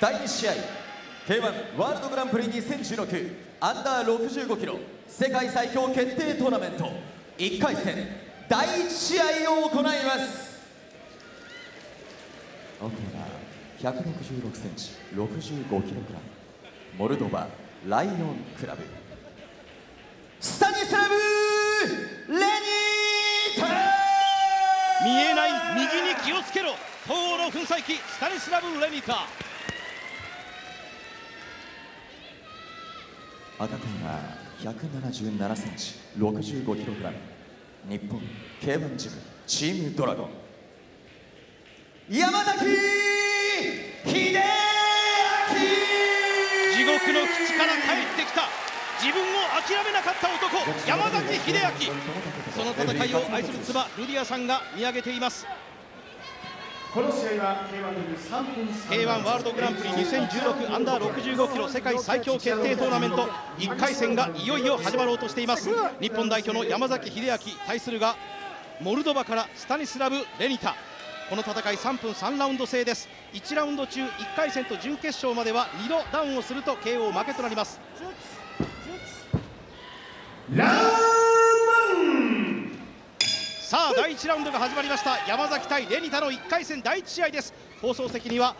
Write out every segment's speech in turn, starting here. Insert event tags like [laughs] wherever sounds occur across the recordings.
第2試合 K1 ワールドグランプリ2016アンダー65キロ世界最強決定トーナメント1回戦第1試合を行います。奥が166センチ65キログラム。モルドバライオンクラブ。スタニスラブ・レニータ見えない右に気をつけろ。東欧の粉砕機スタニスラブ・レニタ赤コーナー177センチ65キログラム。日本 K1 ジムチームドラゴン。山崎秀明!地獄の口から帰ってきた。自分を諦めなかった男山崎秀明。その戦いを愛する妻ルディアさんが見上げていますこの試合は K1 ワールドグランプリ2016アンダー65キロ世界最強決定トーナメント。1回戦がいよいよ始まろうとしています。日本代表の山崎秀明対するがモルドバからスタニスラブ・レニタ。この戦い3分3ラウンド制です。1ラウンド中1回戦と準決勝までは2度ダウンをすると KO 負けとなります。さあ第1ラウンドが始まりました。山崎対レニタの1回戦第1試合です。放送席には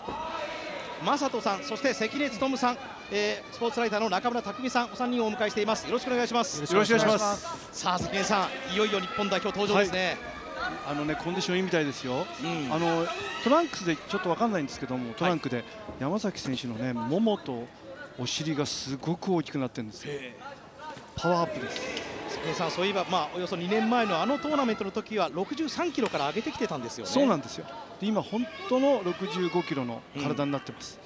正人さんそして関根勤さん、えー、スポーツライターの中村拓海さんお三人をお迎えしています。よろしくお願いします。よろしくお願いします。さあ関根さんいよいよ日本代表登場ですね、あのねコンディションいいみたいですよ、うん。あのトランクスでちょっとわかんないんですけどもトランクで山崎選手のねももとお尻がすごく大きくなってるんですよ。パワーアップです関根さんそういえばまあおよそ2年前のあのトーナメントの時は63キロから上げてきてたんですよね。そうなんですよ。で今本当の65キロの体になってます、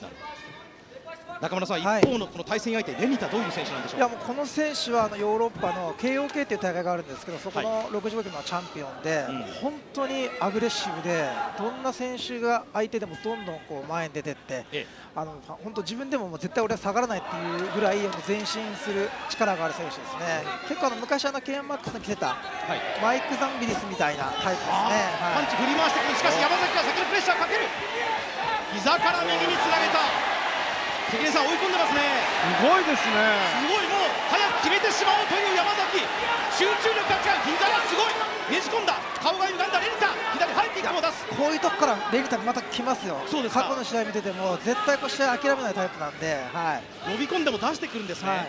中村さん、はい。一方のこの対戦相手レニタどういう選手なんでしょいうやもうこの選手はあのヨーロッパの KOK っていう大会があるんですけどそこの65キロのチャンピオンで、うん。本当にアグレッシブでどんな選手が相手でもどんどんこう前に出てってええ。あの本当自分でももう絶対俺は下がらないっていうぐらい前進する力がある選手ですね。結構あの昔あの KM マックスに来てたはい。マイク・ザンビリスみたいなタイプですね、はい。パンチ振り回してくる。しかし山崎が先にプレッシャーかける。膝から右につなげた関根さん追い込んでますね。すごいですね。すごいもう早く決めてしまおうという山崎。集中力が違う。膝がすごい。ねじ込んだ。顔が歪んだ。レンタ左入っていくも出す。こういうとこからレギタまた来ますよ。そうですか。過去の試合見てても絶対こう試合諦めないタイプなんで、はい。伸び込んでも出してくるんですね、はい。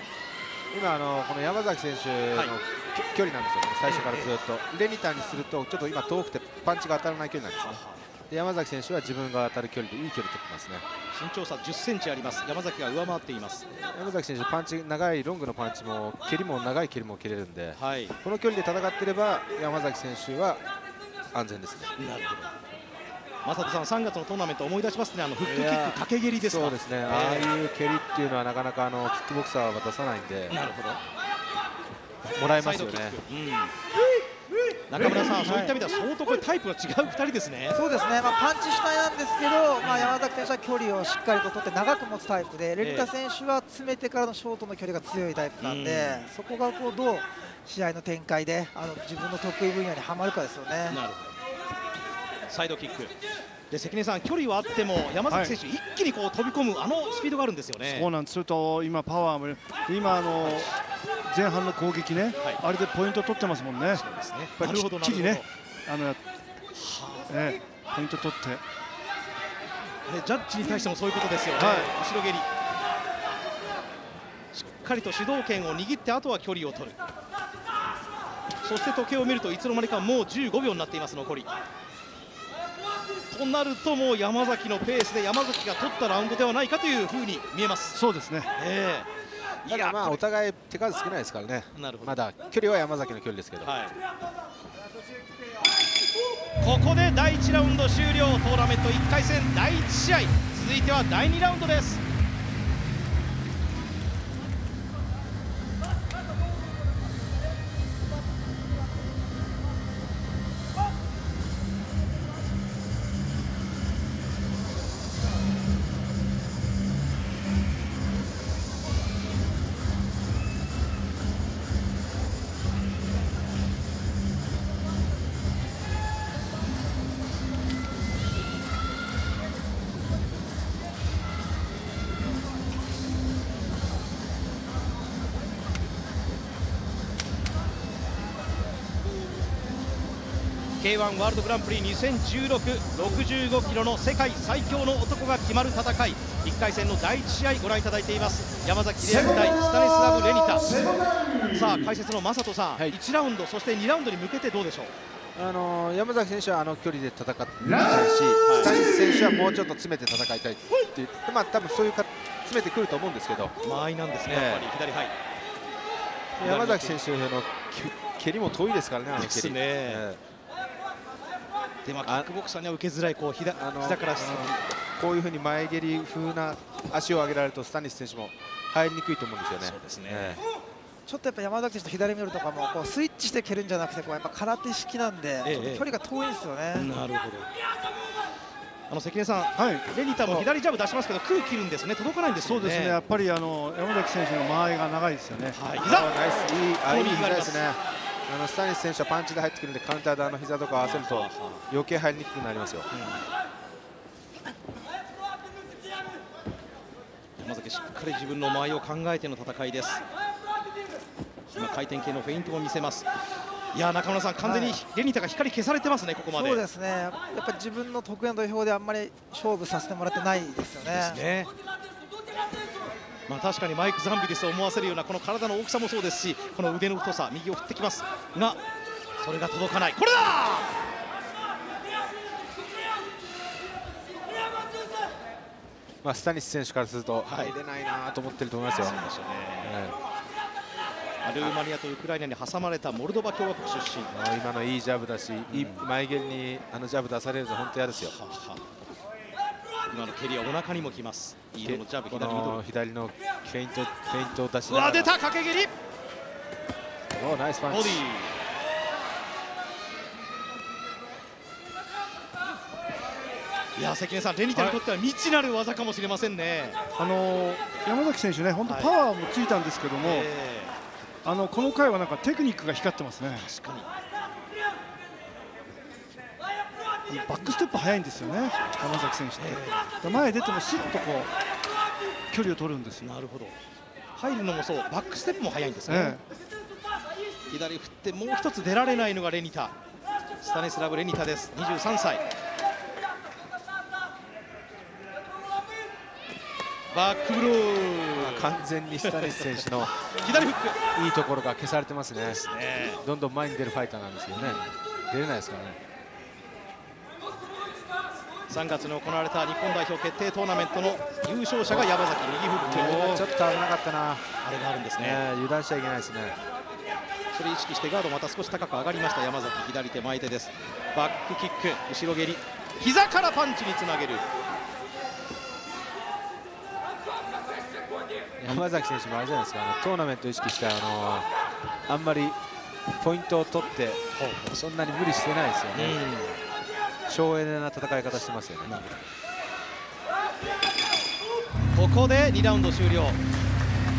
今あのこの山崎選手のはいき距離なんですよね、最初からずっと、レニタにするとちょっと今遠くてパンチが当たらない距離なんですね。で山崎選手は自分が当たる距離でいい距離取ってますね。身長差1 0センチあります。山崎が上回っています。山崎選手パンチ長いロングのパンチも蹴りも長い蹴りも蹴れるんではい。この距離で戦っていれば山崎選手は安全ですね。なるほど。正人さん3月のトーナメント思い出しますね。あのフックキック掛け蹴りですか？そうですね、ああいう蹴りっていうのはなかなかあのキックボクサーは出さないんで。なるほど。もらえますよね。うん中村さん、そういった意味では相当これタイプが違う2人ですね。そうですね、まあ、パンチ主体なんですけど、まあ、山崎選手は距離をしっかりと取って長く持つタイプで、レリタ選手は詰めてからのショートの距離が強いタイプなんで、そこがこうどう試合の展開であの自分の得意分野にはまるかですよね。なるほど。サイドキック。で関根さん距離はあっても山崎選手、一気にこう飛び込むあのスピードがあるんですよね。そうなんですと今パワーもで今あの前半の攻撃ね、はいあれでポイント取ってますもんねやっそうですね。ぱりきっちりねなあの、ね、ポイント取ってるほど。でジャッジに対してもそういうことですよね。はい後ろ蹴り。しっかりと主導権を握ってあとは距離を取る。そして時計を見るといつの間にかもう15秒になっています残り。となるともう山崎のペースで山崎が取ったラウンドではないかというふうに見えます。そうですねええただまあお互い手数少ないですからね。なるほど。まだ距離は山崎の距離ですけど、はい、ここで第1ラウンド終了。トーナメント1回戦第1試合。続いては第2ラウンドです K1 ワールドグランプリ201665キロの世界最強の男が決まる戦い。1回戦の第1試合ご覧いただいています。山崎秀明対スタニスラブ・レニタ。さあ解説の正人さん、はい。1ラウンドそして2ラウンドに向けてどうでしょう？あのー山崎選手はあの距離で戦ってみたいし、スタニス選手はもうちょっと詰めて戦いたいって言って、まあ多分そういうか詰めてくると思うんですけど、間合いなんですね、ええ。やっぱり左はい山崎選手のけ蹴りも遠いですからね、あの蹴り。ですね。えでまあキックボクサーには受けづらいこう膝あの膝からえこういうふうに前蹴り風な足を上げられるとスタニス選手も入りにくいと思うんですよね。そうですね。えちょっとやっぱ山崎選手と左ミドルとかもこうスイッチして蹴るんじゃなくてこうやっぱ空手式なんで、距離が遠いんですよね。なるほど。あの関根さんはい。レニタも左ジャブ出しますけど空切るんですね。届かないんですよね。そうですね。やっぱりあの山崎選手の間合いが長いですよね。はい。え膝。ナイス。いい。あいいですね。あのスタニス選手はパンチで入ってくるんでカウンターであの膝とか合わせると余計入りにくくなりますよ。山崎しっかり自分の間合いを考えての戦いです。今回転系のフェイントを見せます。いや中村さん完全にはい。レニタが光消されてますねここまで。そうですね。やっぱり自分の得意な土俵であんまり勝負させてもらってないですよね。ですねまあ確かにマイク・ザンビリスを思わせるようなこの体の大きさもそうですしこの腕の太さ右を振ってきます。がそれが届かない。これだ！まあスタニス選手からするとはい。入れないなと思ってると思いますよ。そうでしょうねえルーマニアとウクライナに挟まれたモルドバ共和国出身。今のいいジャブだし、いい前蹴りにあのジャブ出されると本当嫌ですよ。はは今の蹴りはお腹にもきます。いい色のジャブこ左の。左のフェイントフェイントを出しうな出た掛け蹴り。おナイスパンチ。ボディ。いや関根さんレニタにとっては未知なる技かもしれませんね、あの山崎選手ね本当はい。パワーもついたんですけども、えあのこの回はなんかテクニックが光ってますね。ー確かにバックステップ速いんですよね山崎選手って、で前出てもスッとこう距離を取るんですよ、なるほど。入るのもそうバックステップも速いんですね、え左振ってもう一つ出られないのがレニタ。スタネスラブ・レニタです。23歳。バックブロー。完全にスタニス選手の [laughs] 左フック。いいところが消されてますね。ね。どんどん前に出るファイターなんですけどね。出れないですからね。3月に行われた日本代表決定トーナメントの優勝者が山崎右フックちょっと危なかったな。あれがあるんですね、ね油断しちゃいけないですね。それ意識してガードまた少し高く上がりました山崎左手前手ですバックキック後ろ蹴り膝からパンチにつなげる山崎選手もあれじゃないですか。あのトーナメントを意識してあのあんまりポイントを取ってそんなに無理してないですよね。省エネな戦い方してますよね。ここで2ラウンド終了。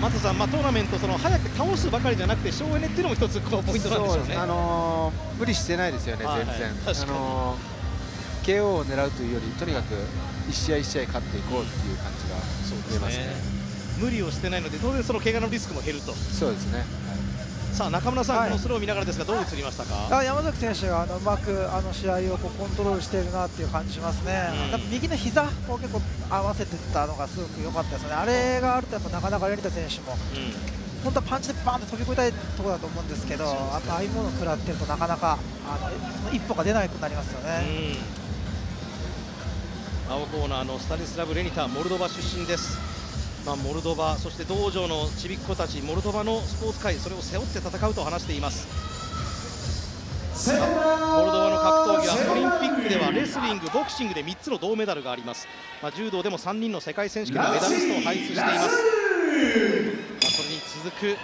松さん、まあ、トーナメントその早く倒すばかりじゃなくて省エネっていうのも一つこうポイントなんでしょうね。そうです。あのー無理してないですよね、はい全然、はいあのー KO を狙うというより、とにかく一試合一試合勝っていこうっていう感じが見えますね。無理をしてないので当然その怪我のリスクも減ると。そうですね、さあ中村さん、はい。このスローを見ながらですがどう映りましたか？あ山崎選手があのうまくあの試合をこうコントロールしているなっていう感じしますね、うん。右の膝を結構合わせてたのがすごく良かったですね、あれがあるとやっぱなかなかレニタ選手も本当はパンチでバーンと飛び越えたいところだと思うんですけど、ああいうものを食らってるとなかなかあのその一歩が出なくなりますよね。青コーナーのスタニスラブ・レニタモルドバ出身です、まあ、モルドバそして道場のちびっ子たちモルドバのスポーツ界それを背負って戦うと話しています。モルドバの格闘技はオリンピックではレスリングボクシングで3つの銅メダルがあります、まあ、柔道でも3人の世界選手権のメダリストを輩出しています、まあ、それに続く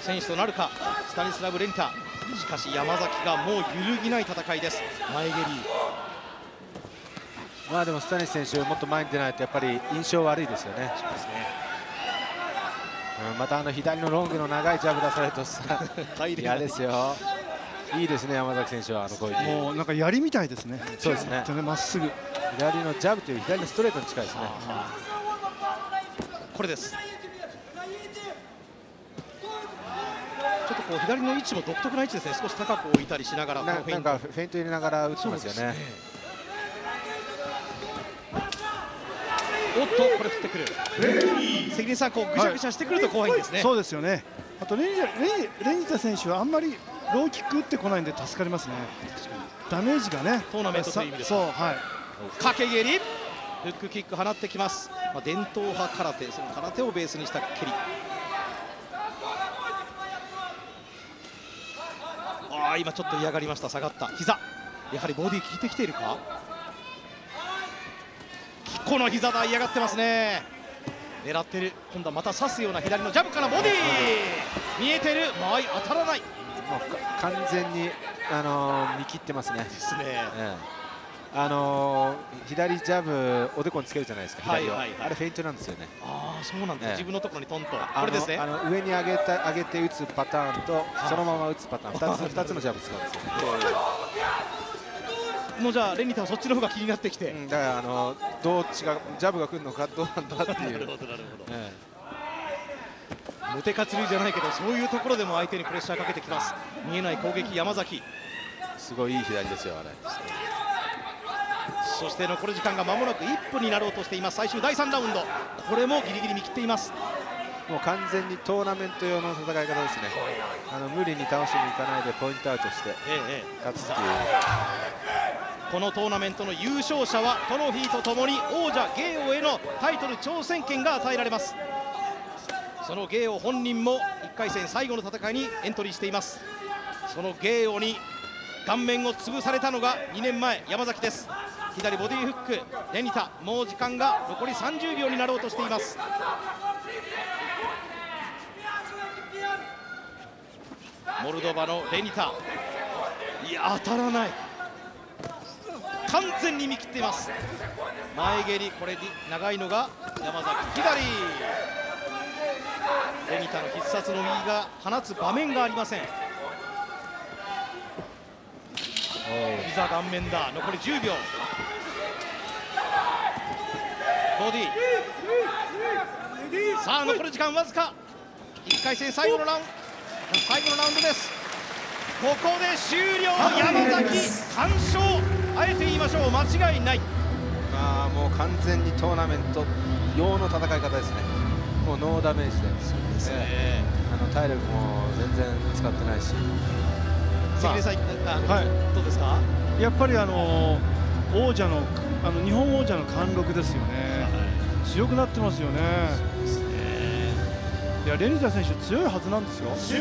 選手となるかスタニスラブ・レニタ。しかし山崎がもう揺るぎない戦いです。前蹴りまあでもスタニス選手、もっと前に出ないとやっぱり印象悪いですよね、ですね。うんまたあの左のロングの長いジャブ出されるとさ [laughs] 嫌ですよ、いいですね、山崎選手はあの攻撃、もうなんか槍みたいですね。そうですね。ちょっとまっすぐ。左のジャブという左のストレートに近いですね。これです。ちょっとこう左の位置も独特な位置ですね。少し高く置いたりしながらななんフェイントかフェイント入れながら打ってますよねおっとこれ振ってくる。関根さんこうぐしゃぐしゃしてくると怖いんですね、そうですよね。あとレニレニレニタ選手はあんまりローキック打ってこないんで助かりますね。ダメージがね。トーナメントという意味でそうはい。掛け蹴り。フックキック放ってきます、まあ、伝統派空手その空手をベースにした蹴り。ああ今ちょっと嫌がりました。下がった。膝。やはりボディ効いてきているか？この膝だ嫌がってますね。狙ってる。今度はまた刺すような左のジャブからボディ見えてる。間合い当たらない。でもうか完全に、あのー見切ってますね、すね。ええ。あのー左ジャブおでこにつけるじゃないですか。はいはいはい。あれフェイントなんですよね。ああそうなんです、ええ。自分のところにトンとこれですね。あの上に上げた上げて打つパターンとそのまま打つパターン。2つ二つのジャブ使うんですよ。[laughs] ね、もうじゃあレニタはそっちの方が気になってきて、うん、だからあのどっちがジャブが来るのかどうなんだっていう、なるほどなるほど。えモテ活流じゃないけどそういうところでも相手にプレッシャーかけてきます。見えない攻撃山崎。えすごいいい左ですよあれ。そして残り時間が間もなく1分になろうとしています。最終第3ラウンド。これもギリギリ見切っています。もう完全にトーナメント用の戦い方ですね。あの無理に倒しにいかないでポイントアウトしてええ。勝つっていうこのトーナメントの優勝者はトロフィーとともに王者ゲオへのタイトル挑戦権が与えられます。そのゲオ本人も1回戦最後の戦いにエントリーしています。そのゲオに顔面を潰されたのが2年前山崎です。左ボディフックレニタもう時間が残り30秒になろうとしています。モルドバのレニタ。いや当たらない。完全に見切っています。前蹴りこれに長いのが山崎左レニタの必殺の右が放つ場面がありません。膝顔面だ。残り10秒ボディ。さあ残り時間わずか。1回戦最後のラウン最後のラウンドです。ここで終了。山崎完勝。あえて言いましょう。間違いない。まあもう完全にトーナメント用の戦い方ですね。もうノーダメージで。ええ。あの体力も全然使ってないし。関根さん、はい。どうですか？やっぱりあの王者のあの日本王者の貫禄ですよね。強くなってますよね。いやレニタ選手強いはずなんですよ。それ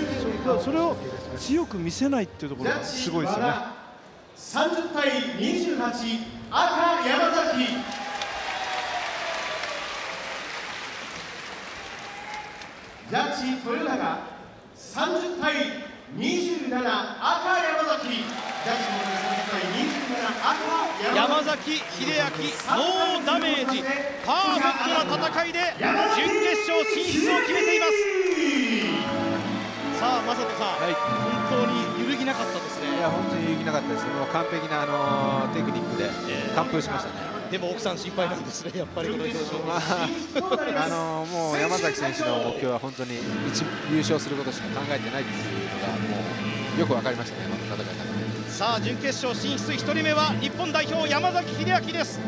それを強く見せないっていうところがすごいですよね。30対28赤山崎。ジャッジ豊永30対27赤山崎。ジャッジも30対27赤山崎。秀晃ノーダメージパーフェクトな戦いで準決勝進出を決めています。さあ魔裟斗さん、はい。本当になかったですね。いや本当に揺るぎなかったですね。もう完璧なあのテクニックで完封しましたね、でも奥さん心配なんですねやっぱりこの表情。まあ、あのもう山崎選手の目標は本当に一優勝することしか考えてないっていうのがもうよく分かりましたね、この戦い方で。さあ準決勝進出1人目は日本代表山崎秀明です